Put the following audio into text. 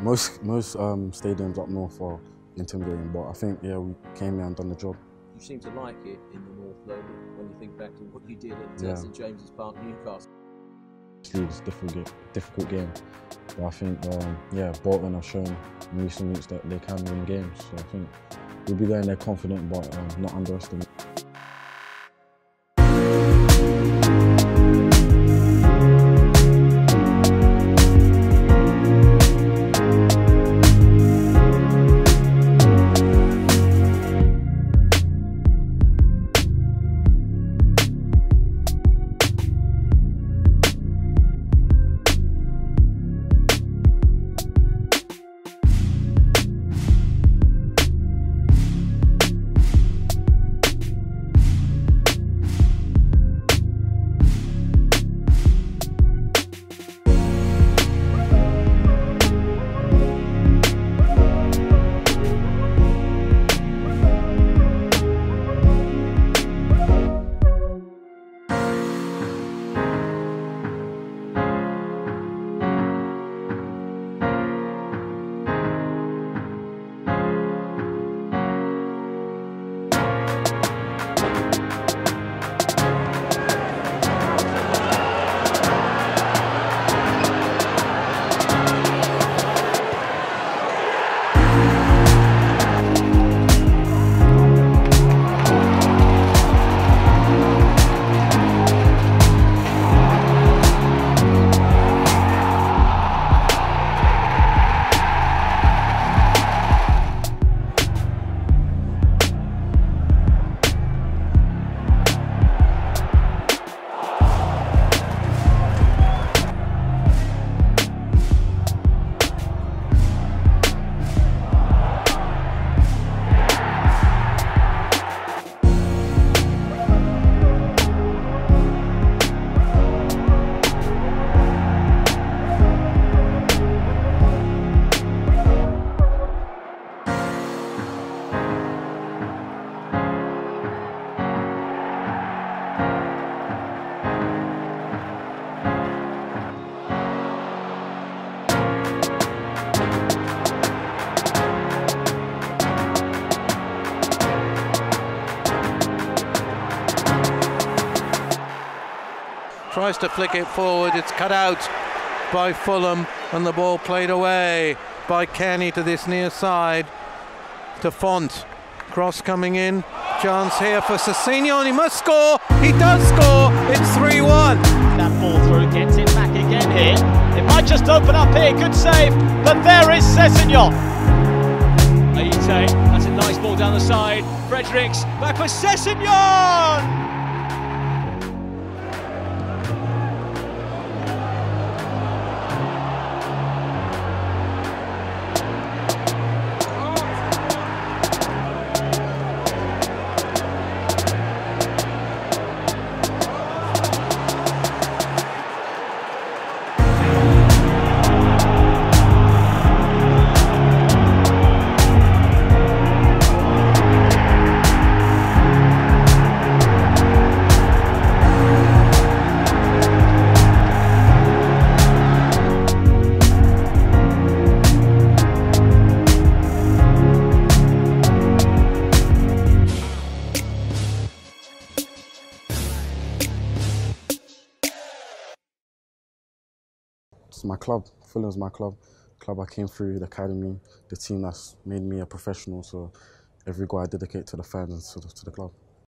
Most most um, stadiums up north are intimidating, but I think yeah we came here and done the job. You seem to like it in the north, though, when you think back to what you did at Yeah. St James's Park, Newcastle. It's a difficult game, difficult game, but I think um, yeah Bolton have shown in recent weeks that they can win games. So I think we'll be going there confident, but um, not underestimating. Tries to flick it forward. It's cut out by Fulham, and the ball played away by Kenny to this near side to Font. Cross coming in. Chance here for and he must score. He does score. It's 3 1. That ball through gets it back again here. It might just open up here. Good save, but there is Sessegnon. Aite, that's a nice ball down the side. Fredericks back for Sessegnon. My club. Fulham's my club. Club I came through, the academy, the team that's made me a professional. So every goal I dedicate to the fans and to the, to the club.